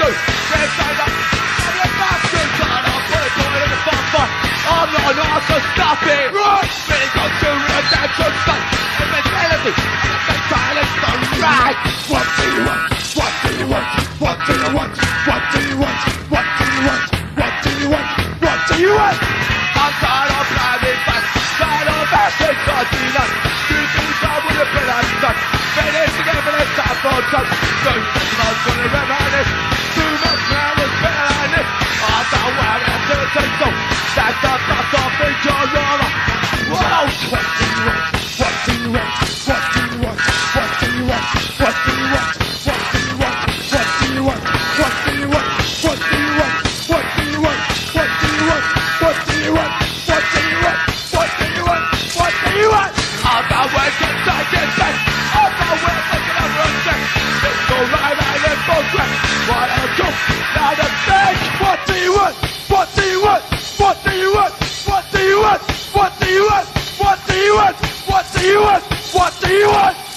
do. Red up. I'm a bastard. Trying to put a toy in the fun fun. I'm not an to stop it. Right. Really got to real attention. Son. Immortality. And the silence. The right. What do you want? What do you want? What do you want? What do you want? What do you want? What do you want? What do you want? I'm tired of driving fast. Tired of bashing continent. You do time with a bit of stuff. Finish together the time for. Don't think I'm gonna reminisce. What do you want? What do you want? What do you want? What do you want?